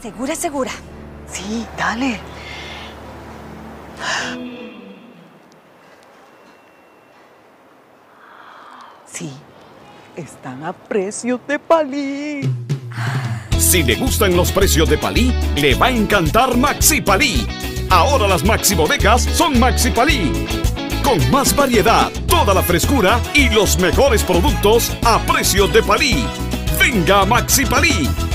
Segura, segura. Sí, dale. Sí, están a precios de palí. Si le gustan los precios de Palí, le va a encantar Maxi Palí. Ahora las Maxi Bodegas son Maxi Palí. Con más variedad, toda la frescura y los mejores productos a precios de Palí. Venga Maxi Palí